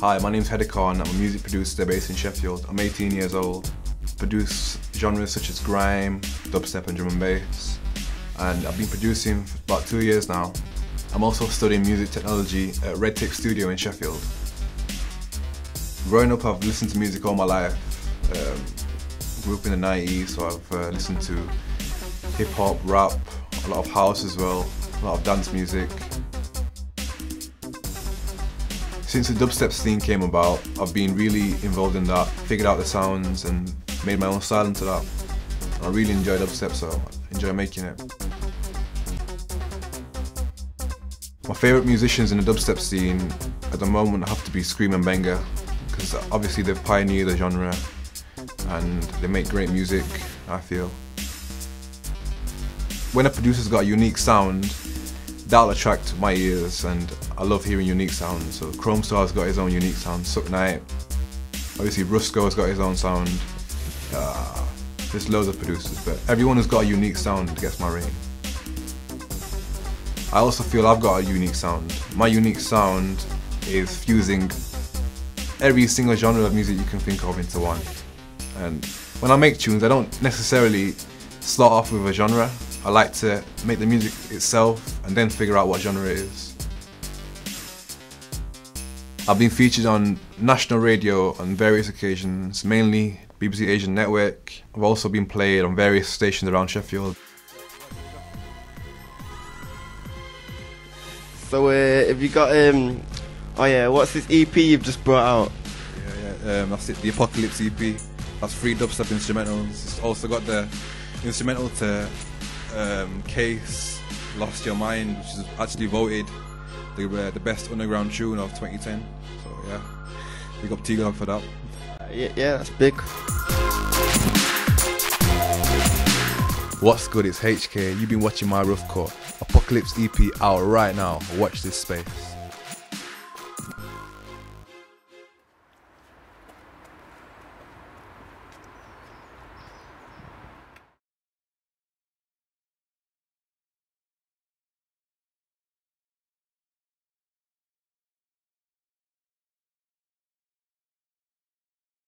Hi, my name's Haider Khan. I'm a music producer based in Sheffield. I'm 18 years old. Produce genres such as grime, dubstep and drum and bass. And I've been producing for about two years now. I'm also studying music technology at Red Tape Studio in Sheffield. Growing up, I've listened to music all my life. Um, grew up in the 90s, so I've uh, listened to hip hop, rap, a lot of house as well, a lot of dance music. Since the dubstep scene came about, I've been really involved in that, figured out the sounds and made my own style into that. I really enjoy dubstep, so I enjoy making it. My favourite musicians in the dubstep scene at the moment have to be Skream and Benga, because obviously they've pioneered the genre and they make great music, I feel. When a producer's got a unique sound, that'll attract my ears and I love hearing unique sounds. So Kromestar's got his own unique sound, Sukh Knight, obviously Rusko's got his own sound. Uh, there's loads of producers, but everyone has got a unique sound gets my rain. I also feel I've got a unique sound. My unique sound is fusing every single genre of music you can think of into one. And when I make tunes, I don't necessarily start off with a genre. I like to make the music itself and then figure out what genre it is. I've been featured on national radio on various occasions, mainly BBC Asian Network. I've also been played on various stations around Sheffield. So, uh, have you got, um, oh yeah, what's this EP you've just brought out? Yeah, yeah, um, that's it, the Apocalypse EP. That's three dubstep instrumentals. It's also got the instrumental to um, Case, Lost Your Mind, which is actually voted the, uh, the best underground tune of 2010. So yeah, big up T-Log for that. Uh, yeah, yeah, that's big. What's good? It's HK. You've been watching my rough cut. Apocalypse EP out right now. Watch this space.